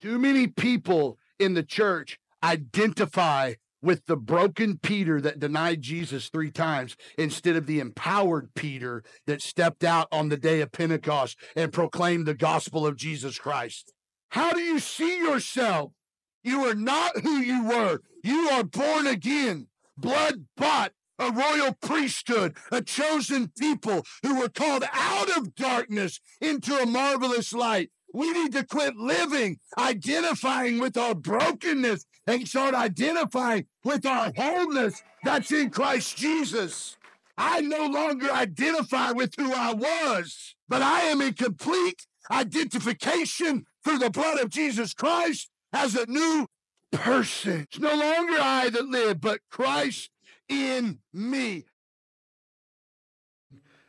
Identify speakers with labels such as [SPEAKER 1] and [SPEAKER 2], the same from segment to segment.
[SPEAKER 1] Too many people in the church identify with the broken Peter that denied Jesus three times instead of the empowered Peter that stepped out on the day of Pentecost and proclaimed the gospel of Jesus Christ. How do you see yourself? You are not who you were. You are born again, blood bought, a royal priesthood, a chosen people who were called out of darkness into a marvelous light. We need to quit living, identifying with our brokenness and start identifying with our wholeness that's in Christ Jesus. I no longer identify with who I was, but I am in complete identification through the blood of Jesus Christ as a new person. It's no longer I that live, but Christ in me.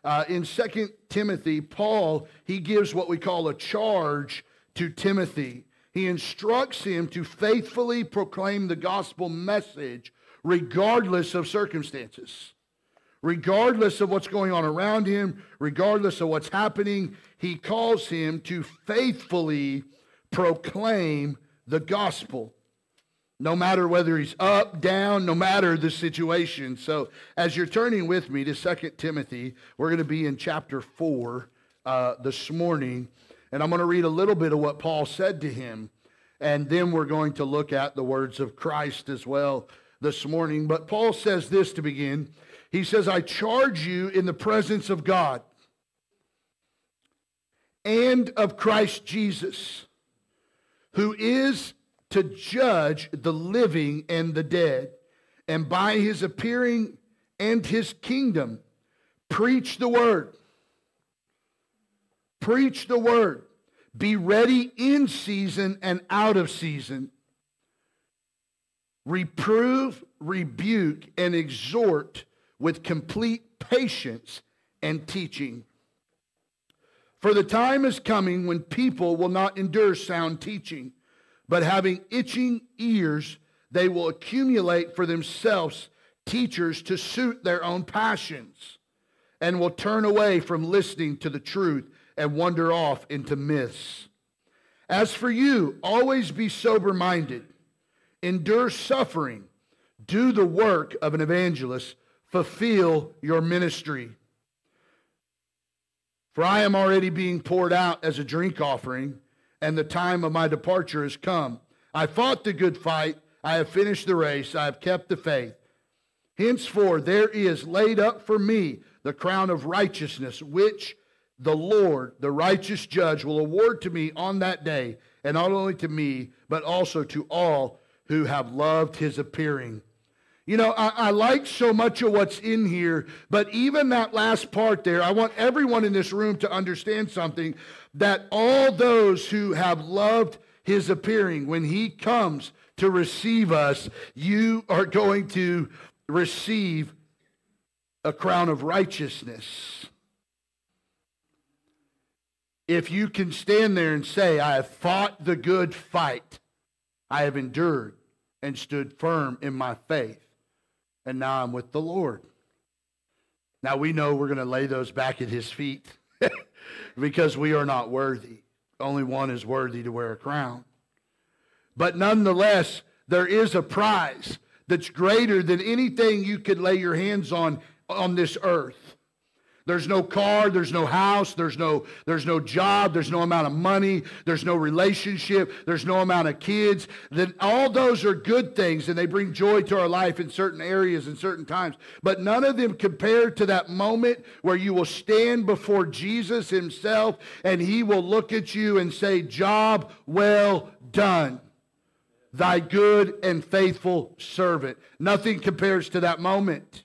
[SPEAKER 1] Uh, in Second Timothy, Paul, he gives what we call a charge to Timothy. He instructs him to faithfully proclaim the gospel message regardless of circumstances. Regardless of what's going on around him, regardless of what's happening, he calls him to faithfully proclaim the gospel no matter whether he's up, down, no matter the situation. So, as you're turning with me to Second Timothy, we're going to be in chapter 4 uh, this morning, and I'm going to read a little bit of what Paul said to him, and then we're going to look at the words of Christ as well this morning. But Paul says this to begin He says, I charge you in the presence of God and of Christ Jesus, who is to judge the living and the dead, and by his appearing and his kingdom, preach the word. Preach the word. Be ready in season and out of season. Reprove, rebuke, and exhort with complete patience and teaching. For the time is coming when people will not endure sound teaching but having itching ears, they will accumulate for themselves teachers to suit their own passions and will turn away from listening to the truth and wander off into myths. As for you, always be sober minded, endure suffering, do the work of an evangelist, fulfill your ministry. For I am already being poured out as a drink offering and the time of my departure has come. I fought the good fight. I have finished the race. I have kept the faith. Henceforth, there is laid up for me the crown of righteousness, which the Lord, the righteous judge, will award to me on that day, and not only to me, but also to all who have loved his appearing. You know, I, I, like so much of what's in here, but even that last part there, I want everyone in this room to understand something that all those who have loved his appearing, when he comes to receive us, you are going to receive a crown of righteousness. If you can stand there and say, I have fought the good fight, I have endured and stood firm in my faith and now I'm with the Lord. Now we know we're going to lay those back at his feet because we are not worthy. Only one is worthy to wear a crown. But nonetheless, there is a prize that's greater than anything you could lay your hands on on this earth. There's no car, there's no house, there's no, there's no job, there's no amount of money, there's no relationship, there's no amount of kids. Then all those are good things and they bring joy to our life in certain areas and certain times. But none of them compare to that moment where you will stand before Jesus himself and he will look at you and say, Job well done thy good and faithful servant. Nothing compares to that moment.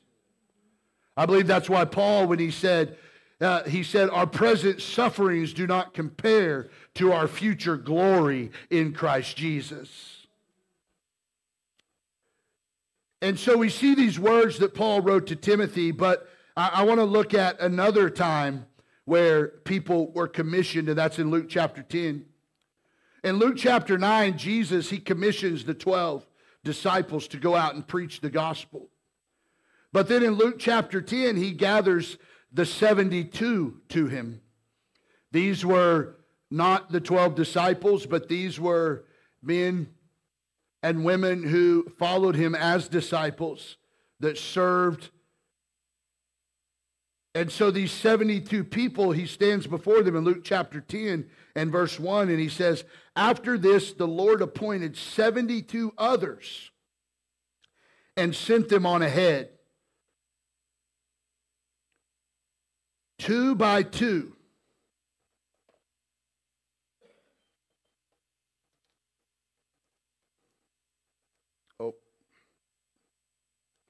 [SPEAKER 1] I believe that's why Paul, when he said, uh, he said, Our present sufferings do not compare to our future glory in Christ Jesus. And so we see these words that Paul wrote to Timothy, but I, I want to look at another time where people were commissioned, and that's in Luke chapter 10. In Luke chapter 9, Jesus, he commissions the 12 disciples to go out and preach the gospel. But then in Luke chapter 10, he gathers the 72 to him. These were not the 12 disciples, but these were men and women who followed him as disciples that served. And so these 72 people, he stands before them in Luke chapter 10 and verse 1, and he says, After this, the Lord appointed 72 others and sent them on ahead, two by two Oh,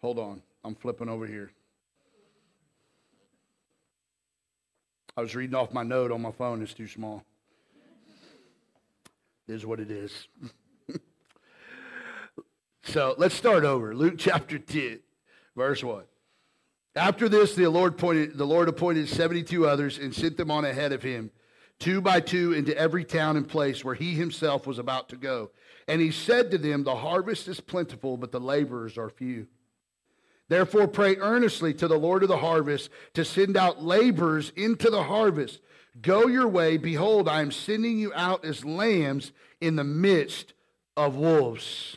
[SPEAKER 1] Hold on. I'm flipping over here. I was reading off my note on my phone. It's too small. It is what it is. so let's start over. Luke chapter 10, verse 1. After this, the Lord, pointed, the Lord appointed 72 others and sent them on ahead of him, two by two, into every town and place where he himself was about to go. And he said to them, The harvest is plentiful, but the laborers are few. Therefore, pray earnestly to the Lord of the harvest to send out laborers into the harvest. Go your way. Behold, I am sending you out as lambs in the midst of wolves.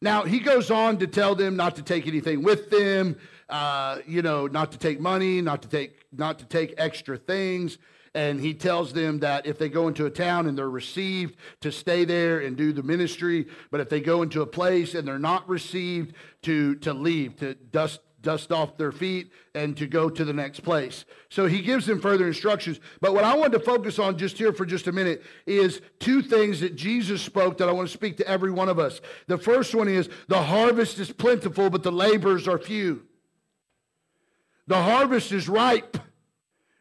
[SPEAKER 1] Now, he goes on to tell them not to take anything with them, uh, you know, not to take money, not to take, not to take extra things and he tells them that if they go into a town and they're received to stay there and do the ministry but if they go into a place and they're not received to to leave to dust dust off their feet and to go to the next place. So he gives them further instructions. But what I want to focus on just here for just a minute is two things that Jesus spoke that I want to speak to every one of us. The first one is the harvest is plentiful, but the laborers are few. The harvest is ripe.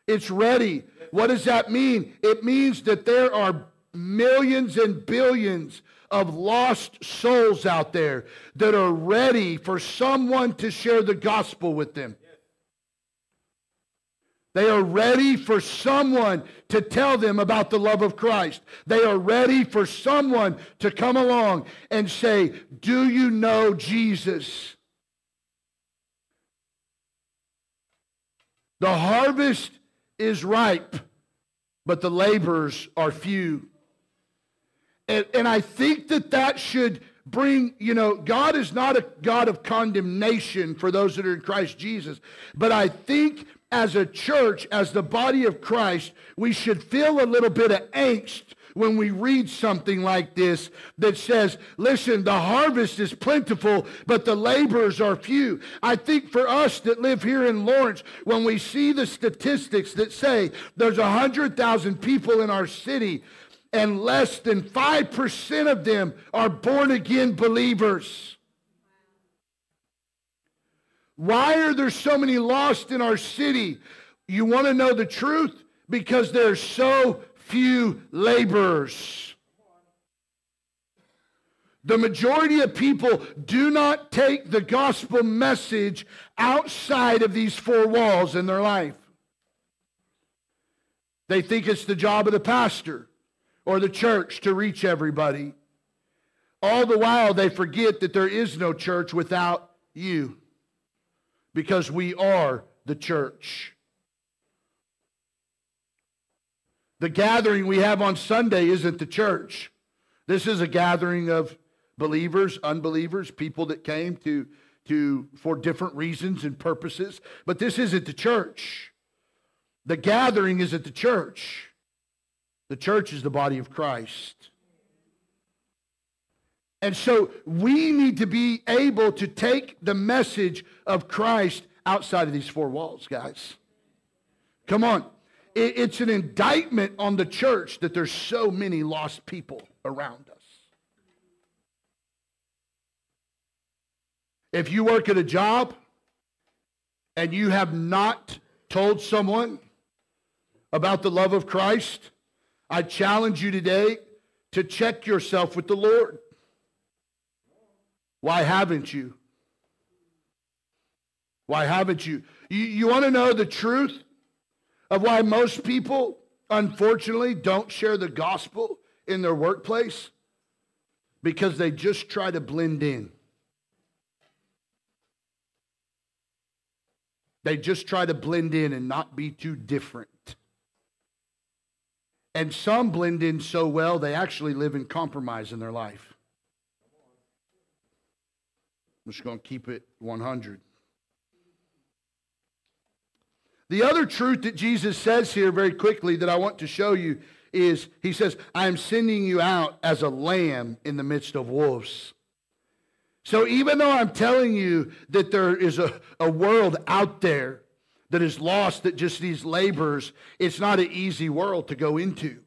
[SPEAKER 1] It's ready. What does that mean? It means that there are millions and billions of lost souls out there that are ready for someone to share the gospel with them. They are ready for someone to tell them about the love of Christ. They are ready for someone to come along and say, Do you know Jesus? The harvest is ripe, but the laborers are few. And, and I think that that should bring, you know, God is not a God of condemnation for those that are in Christ Jesus. But I think as a church, as the body of Christ, we should feel a little bit of angst when we read something like this that says, listen, the harvest is plentiful, but the laborers are few. I think for us that live here in Lawrence, when we see the statistics that say there's 100,000 people in our city and less than 5% of them are born again believers. Why are there so many lost in our city? You want to know the truth? Because there's so few laborers. The majority of people do not take the gospel message outside of these four walls in their life. They think it's the job of the pastor or the church to reach everybody. All the while, they forget that there is no church without you because we are the church. The gathering we have on Sunday isn't the church. This is a gathering of believers, unbelievers, people that came to, to for different reasons and purposes. But this isn't the church. The gathering is at the church. The church is the body of Christ. And so we need to be able to take the message of Christ outside of these four walls, guys. Come on it's an indictment on the church that there's so many lost people around us. If you work at a job and you have not told someone about the love of Christ, I challenge you today to check yourself with the Lord. Why haven't you? Why haven't you? You, you want to know the truth? Of why most people, unfortunately, don't share the gospel in their workplace? Because they just try to blend in. They just try to blend in and not be too different. And some blend in so well, they actually live in compromise in their life. I'm just going to keep it 100. The other truth that Jesus says here very quickly that I want to show you is He says, I am sending you out as a lamb in the midst of wolves. So even though I'm telling you that there is a, a world out there that is lost, that just these laborers, it's not an easy world to go into.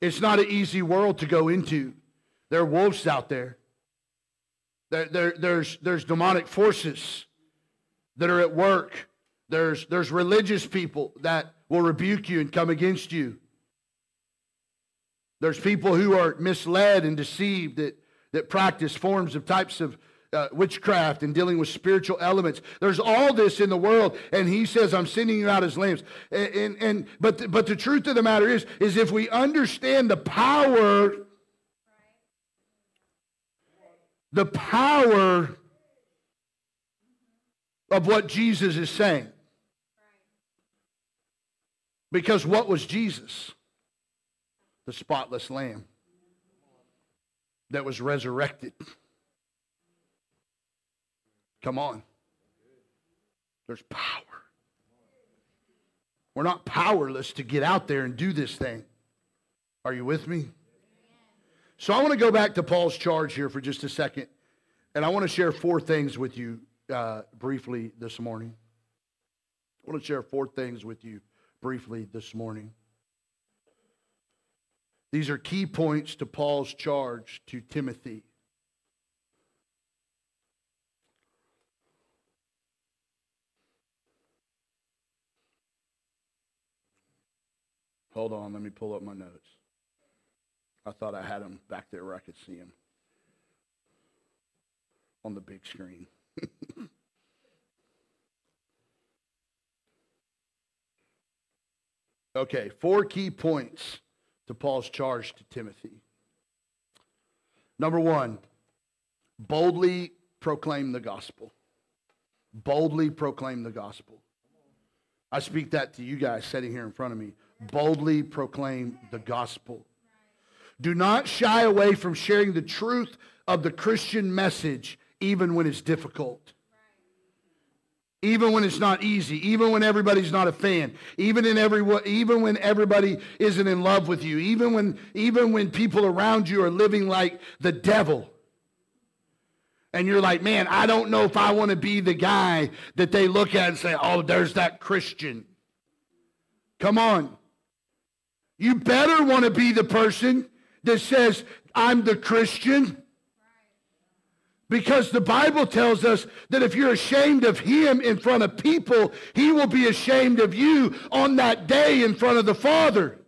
[SPEAKER 1] It's not an easy world to go into. There are wolves out there. There, there, there's, there's demonic forces that are at work. There's, there's religious people that will rebuke you and come against you. There's people who are misled and deceived that that practice forms of types of uh, witchcraft and dealing with spiritual elements. There's all this in the world, and he says, "I'm sending you out as lambs." And, and, and but the, but the truth of the matter is, is if we understand the power, the power of what Jesus is saying, because what was Jesus? The spotless lamb that was resurrected. Come on. There's power. We're not powerless to get out there and do this thing. Are you with me? So I want to go back to Paul's charge here for just a second, and I want to share four things with you uh, briefly this morning. I want to share four things with you briefly this morning. These are key points to Paul's charge to Timothy. Hold on, let me pull up my notes. I thought I had them back there where I could see them on the big screen. okay, four key points to Paul's charge to Timothy. Number one, boldly proclaim the gospel. Boldly proclaim the gospel. I speak that to you guys sitting here in front of me. Boldly proclaim the gospel. Do not shy away from sharing the truth of the Christian message, even when it's difficult even when it's not easy, even when everybody's not a fan, even in every even when everybody isn't in love with you, even when even when people around you are living like the devil. And you're like, "Man, I don't know if I want to be the guy that they look at and say, "Oh, there's that Christian." Come on. You better want to be the person that says, "I'm the Christian." Because the Bible tells us that if you're ashamed of him in front of people, he will be ashamed of you on that day in front of the Father.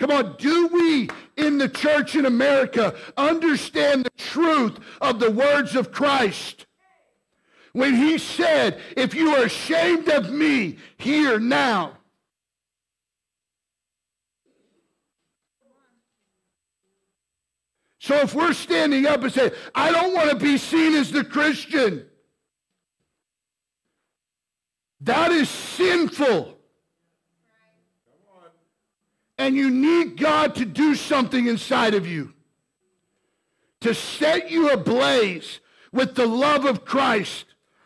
[SPEAKER 1] Come on, do we in the church in America understand the truth of the words of Christ? When he said, if you are ashamed of me here now, So if we're standing up and saying, I don't want to be seen as the Christian, that is sinful. And you need God to do something inside of you to set you ablaze with the love of Christ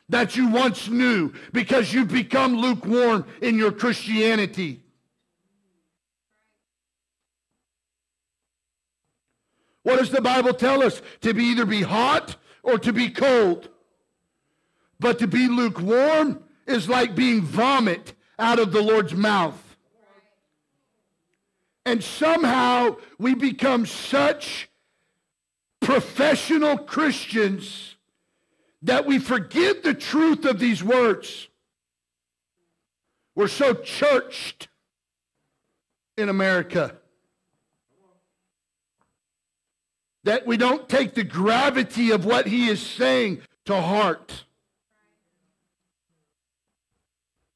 [SPEAKER 1] that you once knew because you've become lukewarm in your Christianity. What does the Bible tell us? To be either be hot or to be cold. But to be lukewarm is like being vomit out of the Lord's mouth. And somehow we become such professional Christians that we forget the truth of these words. We're so churched in America. That we don't take the gravity of what he is saying to heart.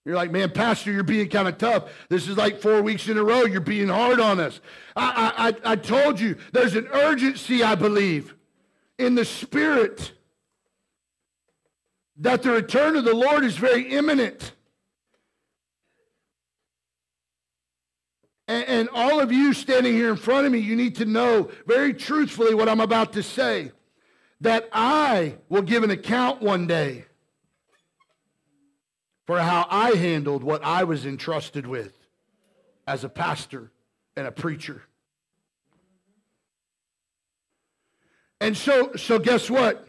[SPEAKER 1] You're like, man, Pastor, you're being kind of tough. This is like four weeks in a row. You're being hard on us. I, I, I told you there's an urgency, I believe, in the spirit that the return of the Lord is very imminent. And, and all of you standing here in front of me, you need to know very truthfully what I'm about to say that I will give an account one day for how I handled what I was entrusted with as a pastor and a preacher. And so, so guess what?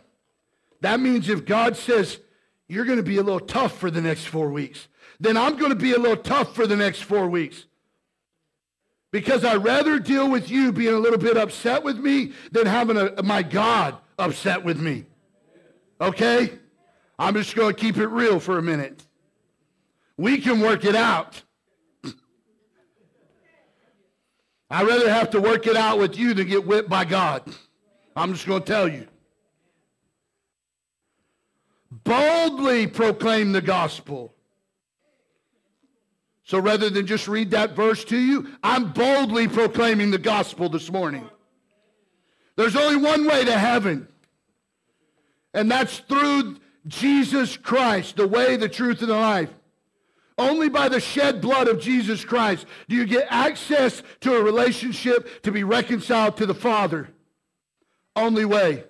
[SPEAKER 1] That means if God says, you're going to be a little tough for the next four weeks, then I'm going to be a little tough for the next four weeks. Because I'd rather deal with you being a little bit upset with me than having a, my God upset with me. Okay? I'm just going to keep it real for a minute. We can work it out. I'd rather have to work it out with you than get whipped by God. I'm just going to tell you. Boldly proclaim the gospel. So rather than just read that verse to you, I'm boldly proclaiming the gospel this morning. There's only one way to heaven, and that's through Jesus Christ, the way, the truth, and the life. Only by the shed blood of Jesus Christ do you get access to a relationship to be reconciled to the Father. Only way.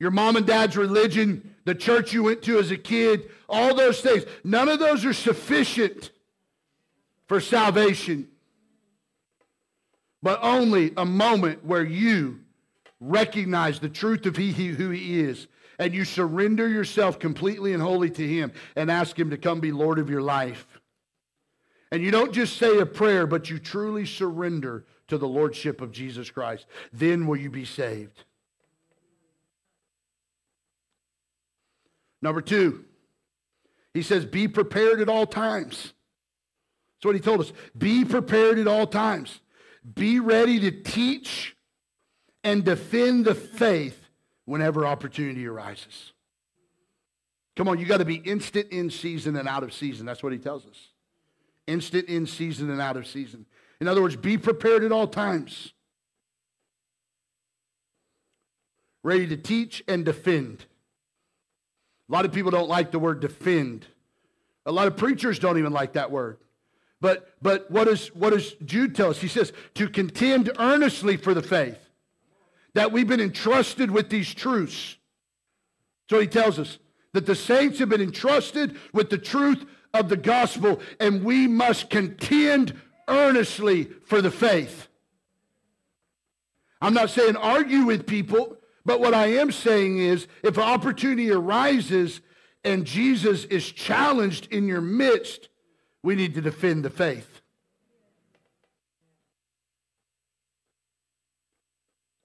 [SPEAKER 1] Your mom and dad's religion, the church you went to as a kid, all those things, none of those are sufficient for salvation. But only a moment where you recognize the truth of he, who he is and you surrender yourself completely and wholly to him and ask him to come be Lord of your life. And you don't just say a prayer, but you truly surrender to the Lordship of Jesus Christ. Then will you be saved. Number two, he says, be prepared at all times. That's what he told us. Be prepared at all times. Be ready to teach and defend the faith whenever opportunity arises. Come on, you got to be instant in season and out of season. That's what he tells us. Instant in season and out of season. In other words, be prepared at all times. Ready to teach and defend. A lot of people don't like the word defend. A lot of preachers don't even like that word. But, but what, is, what does Jude tell us? He says, to contend earnestly for the faith. That we've been entrusted with these truths. So he tells us that the saints have been entrusted with the truth of the gospel, and we must contend earnestly for the faith. I'm not saying argue with people, but what I am saying is if an opportunity arises and Jesus is challenged in your midst, we need to defend the faith.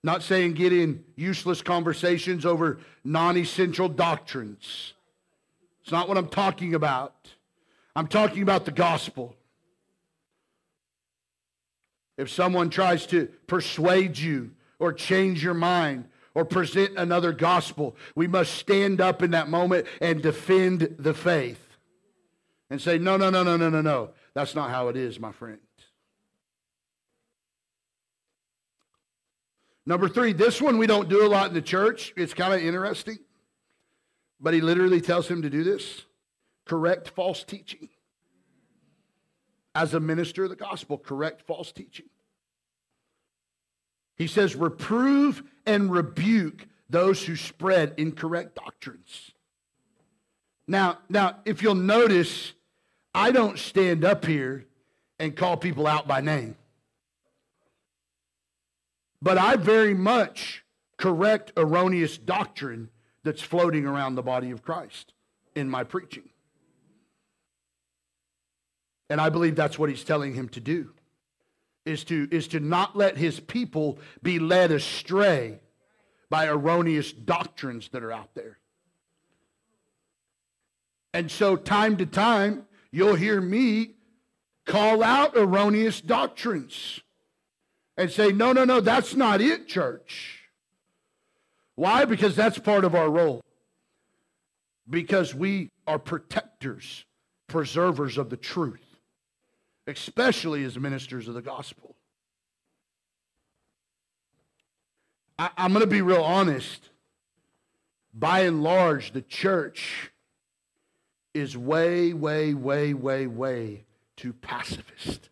[SPEAKER 1] Not saying get in useless conversations over non essential doctrines. It's not what I'm talking about. I'm talking about the gospel. If someone tries to persuade you or change your mind or present another gospel, we must stand up in that moment and defend the faith and say, no, no, no, no, no, no, no. That's not how it is, my friend. Number three, this one we don't do a lot in the church. It's kind of interesting. But he literally tells him to do this correct false teaching as a minister of the gospel, correct false teaching. He says, reprove and rebuke those who spread incorrect doctrines. Now, now, if you'll notice, I don't stand up here and call people out by name. But I very much correct erroneous doctrine that's floating around the body of Christ in my preaching. And I believe that's what he's telling him to do. Is to, is to not let his people be led astray by erroneous doctrines that are out there. And so, time to time, you'll hear me call out erroneous doctrines and say, no, no, no, that's not it, church. Why? Because that's part of our role. Because we are protectors, preservers of the truth especially as ministers of the gospel. I, am going to be real honest. By and large, the church is way, way, way, way, way too pacifist.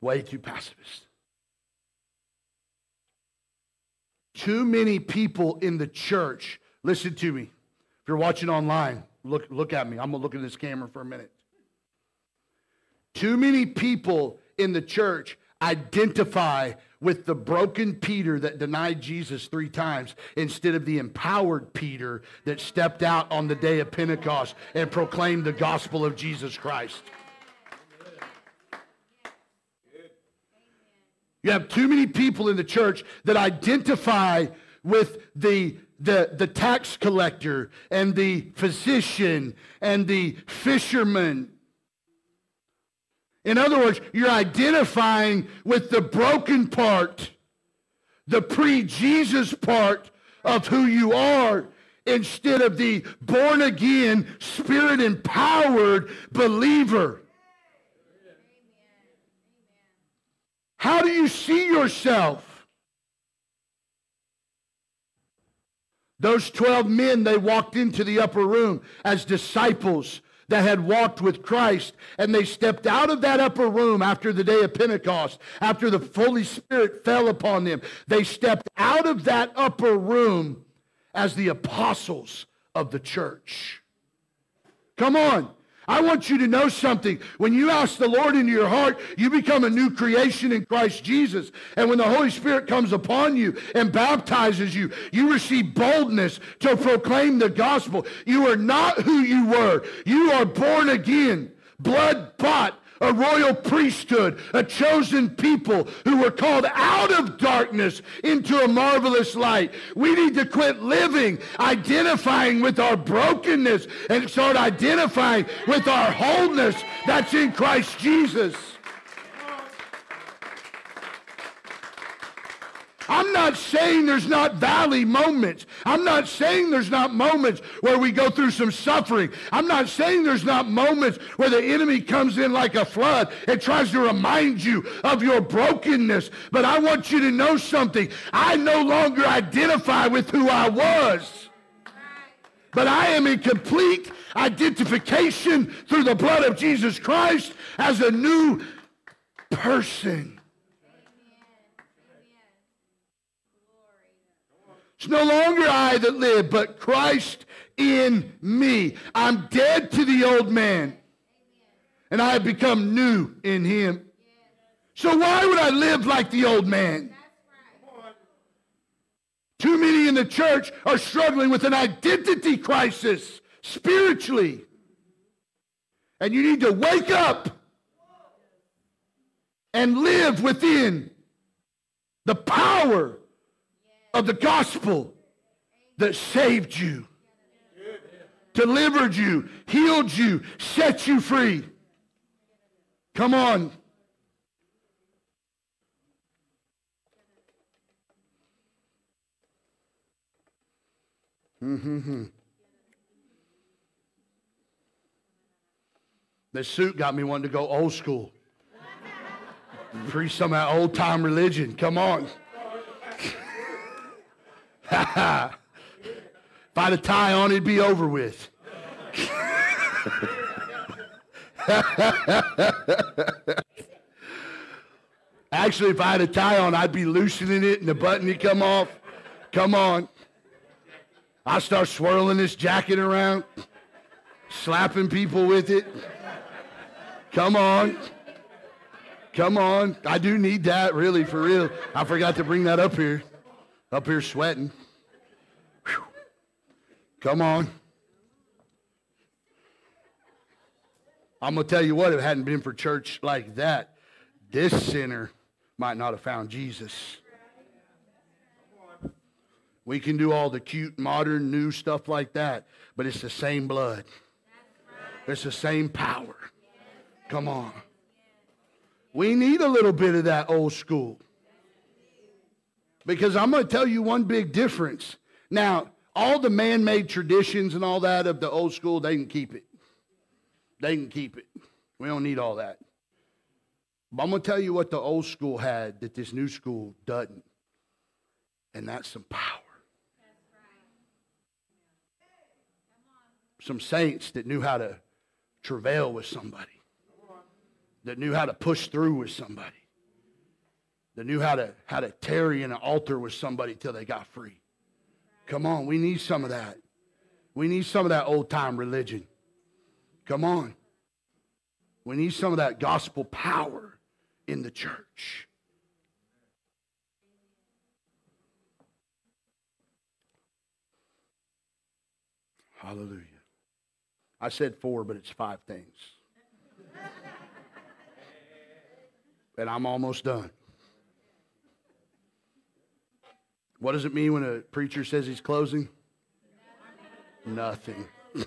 [SPEAKER 1] Way too pacifist. Too many people in the church, listen to me. You're watching online, look, look at me. I'm going to look at this camera for a minute. Too many people in the church identify with the broken Peter that denied Jesus three times instead of the empowered Peter that stepped out on the day of Pentecost and proclaimed the gospel of Jesus Christ. You have too many people in the church that identify with the, the, the tax collector and the physician and the fisherman. In other words, you're identifying with the broken part, the pre Jesus part of who you are, instead of the born again, spirit empowered believer. How do you see yourself? Those 12 men, they walked into the upper room as disciples that had walked with Christ, and they stepped out of that upper room after the day of Pentecost, after the Holy Spirit fell upon them. They stepped out of that upper room as the apostles of the church. Come on. I want you to know something. When you ask the Lord into your heart, you become a new creation in Christ Jesus. And when the Holy Spirit comes upon you and baptizes you, you receive boldness to proclaim the gospel. You are not who you were. You are born again, blood bought, a royal priesthood, a chosen people who were called out of darkness into a marvelous light. We need to quit living, identifying with our brokenness and start identifying with our wholeness that's in Christ Jesus. I'm not saying there's not valley moments. I'm not saying there's not moments where we go through some suffering. I'm not saying there's not moments where the enemy comes in like a flood and tries to remind you of your brokenness. But I want you to know something. I no longer identify with who I was. But I am in complete identification through the blood of Jesus Christ as a new person. It's no longer I that live, but Christ in me. I'm dead to the old man, and I have become new in him. So why would I live like the old man? Too many in the church are struggling with an identity crisis spiritually. And you need to wake up and live within the power of the gospel that saved you, delivered you, healed you, set you free. Come on. Mm-hmm. The suit got me wanting to go old school. Preach some of that old time religion. Come on. If I had a tie on, it'd be over with. Actually, if I had a tie on, I'd be loosening it and the button would come off. Come on. I start swirling this jacket around, slapping people with it. Come on. Come on. I do need that, really, for real. I forgot to bring that up here. Up here sweating. Come on. I'm going to tell you what, if it hadn't been for church like that, this sinner might not have found Jesus. We can do all the cute, modern, new stuff like that, but it's the same blood. It's the same power. Come on. We need a little bit of that old school. Because I'm going to tell you one big difference. Now, all the man made traditions and all that of the old school, they can keep it. They can keep it. We don't need all that. But I'm going to tell you what the old school had that this new school doesn't. And that's some power. Some saints that knew how to travail with somebody, that knew how to push through with somebody, that knew how to, how to tarry in an altar with somebody till they got free. Come on, we need some of that. We need some of that old time religion. Come on. We need some of that gospel power in the church. Hallelujah. I said four, but it's five things. and I'm almost done. What does it mean when a preacher says he's closing? Nothing.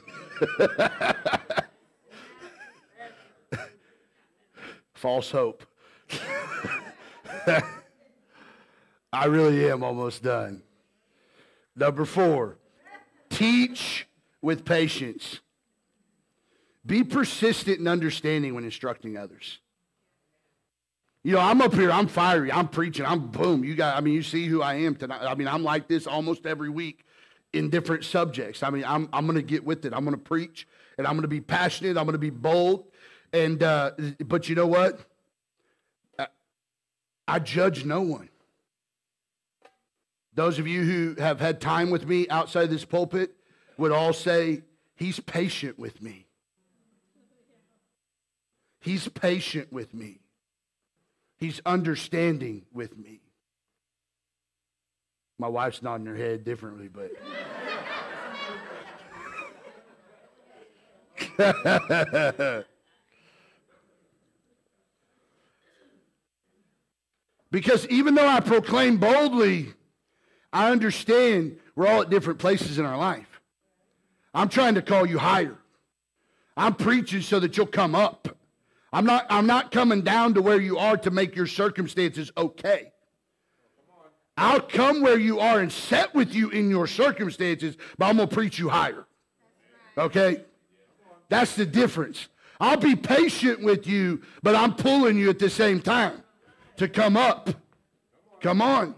[SPEAKER 1] False hope. I really am almost done. Number four, teach with patience. Be persistent in understanding when instructing others. You know, I'm up here, I'm fiery, I'm preaching, I'm boom. You got, I mean, you see who I am tonight. I mean, I'm like this almost every week in different subjects. I mean, I'm, I'm going to get with it. I'm going to preach and I'm going to be passionate. I'm going to be bold. And, uh, but you know what? I, I judge no one. Those of you who have had time with me outside this pulpit would all say, He's patient with me. He's patient with me. He's understanding with me. My wife's nodding her head differently, but. because even though I proclaim boldly, I understand we're all at different places in our life. I'm trying to call you higher. I'm preaching so that you'll come up. I'm not, I'm not coming down to where you are to make your circumstances okay. I'll come where you are and set with you in your circumstances, but I'm going to preach you higher. Okay? That's the difference. I'll be patient with you, but I'm pulling you at the same time to come up. Come on.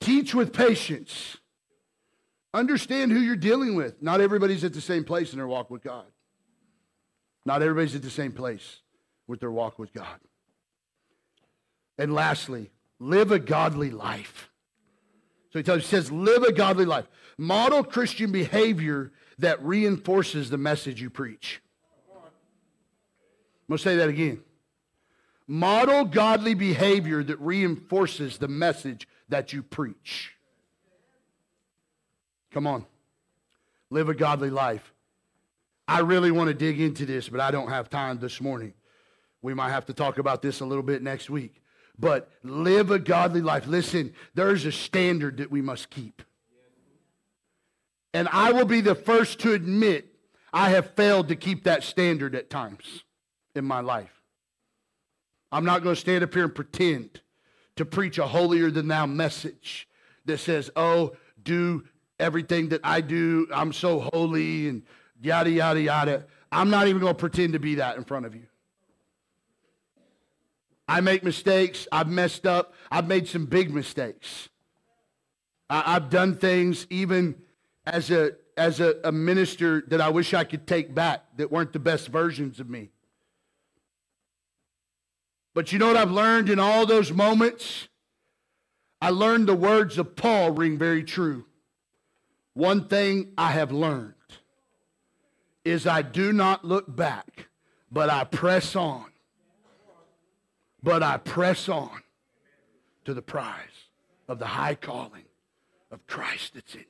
[SPEAKER 1] Teach with patience. Understand who you're dealing with. Not everybody's at the same place in their walk with God. Not everybody's at the same place with their walk with God. And lastly, live a godly life. So he, tells, he says, live a godly life. Model Christian behavior that reinforces the message you preach. I'm going to say that again. Model godly behavior that reinforces the message that you preach. Come on. Live a godly life. I really want to dig into this, but I don't have time this morning. We might have to talk about this a little bit next week. But live a godly life. Listen, there's a standard that we must keep. And I will be the first to admit I have failed to keep that standard at times in my life. I'm not going to stand up here and pretend to preach a holier than thou message that says, oh, do everything that I do. I'm so holy and yada, yada, yada. I'm not even going to pretend to be that in front of you. I make mistakes. I've messed up. I've made some big mistakes. I, have done things even as a as a, a minister that I wish I could take back that weren't the best versions of me. But you know what I've learned in all those moments? I learned the words of Paul ring very true. One thing I have learned is I do not look back, but I press on. But I press on to the prize of the high calling of Christ that's in me.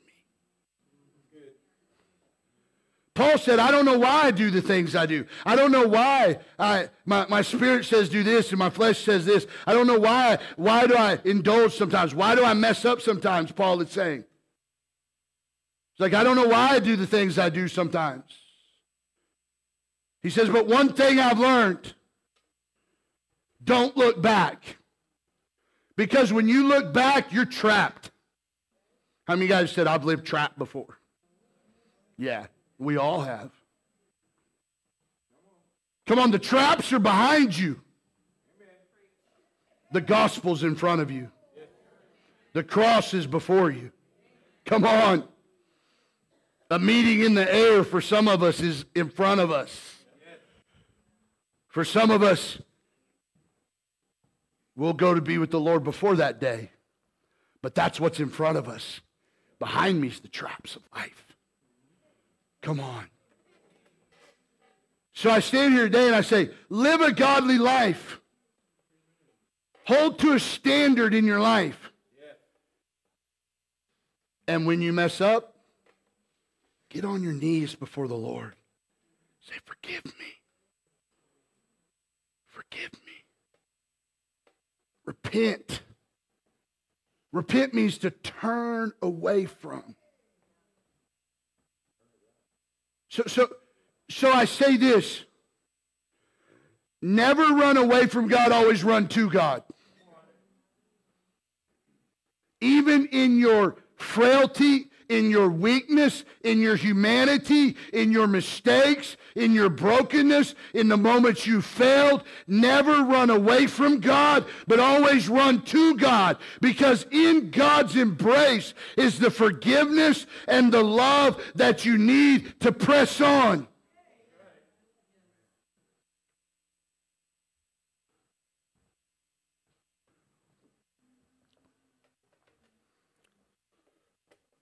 [SPEAKER 1] Paul said, I don't know why I do the things I do. I don't know why I, my, my spirit says do this and my flesh says this. I don't know why. Why do I indulge sometimes? Why do I mess up sometimes, Paul is saying. It's like, I don't know why I do the things I do sometimes. He says, but one thing I've learned don't look back. Because when you look back, you're trapped. How many guys said, I've lived trapped before? Yeah, we all have. Come on, the traps are behind you. The gospel's in front of you. The cross is before you. Come on. A meeting in the air for some of us is in front of us. For some of us, we'll go to be with the Lord before that day. But that's what's in front of us. Behind me is the traps of life. Come on. So I stand here today and I say, live a godly life. Hold to a standard in your life. And when you mess up, get on your knees before the Lord. Say, forgive me. Forgive me. Repent. Repent means to turn away from. So, so, so I say this. Never run away from God, always run to God. Even in your frailty, in your weakness, in your humanity, in your mistakes, in your brokenness, in the moments you failed. Never run away from God, but always run to God because in God's embrace is the forgiveness and the love that you need to press on.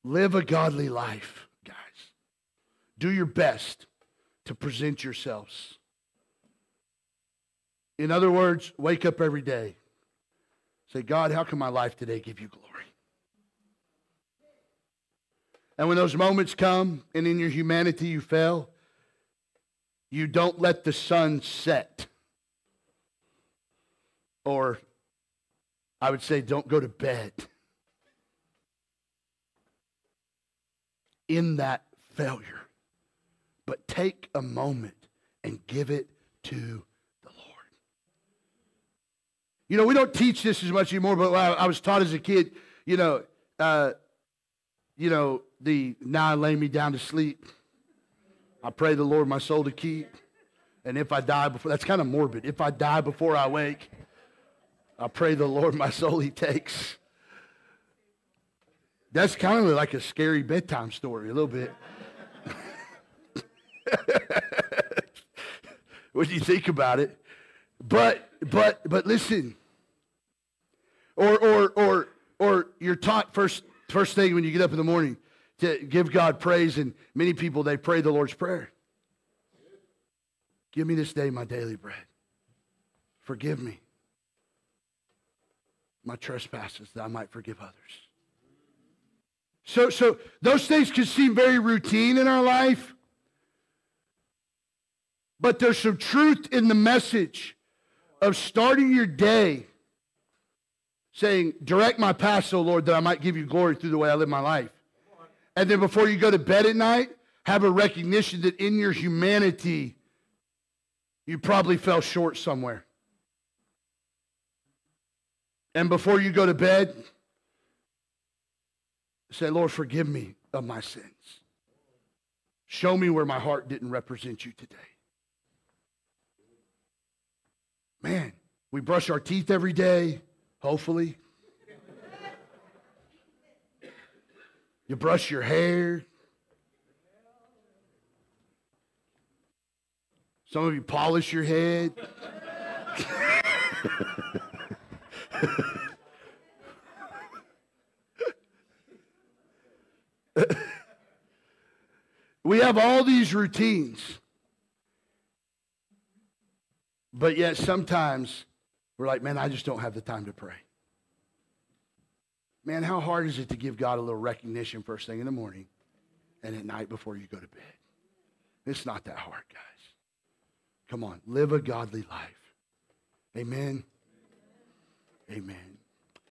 [SPEAKER 1] Live a godly life, guys. Do your best to present yourselves. In other words, wake up every day. Say, God, how can my life today give you glory? And when those moments come and in your humanity you fail, you don't let the sun set. Or I would say, don't go to bed in that failure. But take a moment and give it to the Lord. You know, we don't teach this as much anymore, but I was taught as a kid, you know, uh, you know, the now I lay me down to sleep. I pray the Lord my soul to keep. And if I die before, that's kind of morbid. If I die before I wake, I pray the Lord my soul he takes. That's kind of like a scary bedtime story, a little bit. when you think about it. But but but listen. Or or or or you're taught first first thing when you get up in the morning to give God praise, and many people they pray the Lord's Prayer. Give me this day my daily bread. Forgive me my trespasses that I might forgive others. So, so those things can seem very routine in our life, but there's some truth in the message of starting your day saying, Direct my path, O Lord, that I might give you glory through the way I live my life. And then before you go to bed at night, have a recognition that in your humanity, you probably fell short somewhere. And before you go to bed, Say, Lord, forgive me of my sins. Show me where my heart didn't represent you today. Man, we brush our teeth every day, hopefully. You brush your hair. Some of you polish your head. we have all these routines. But yet sometimes we're like, man, I just don't have the time to pray. Man, how hard is it to give God a little recognition first thing in the morning and at night before you go to bed? It's not that hard, guys. Come on, live a godly life. Amen. Amen.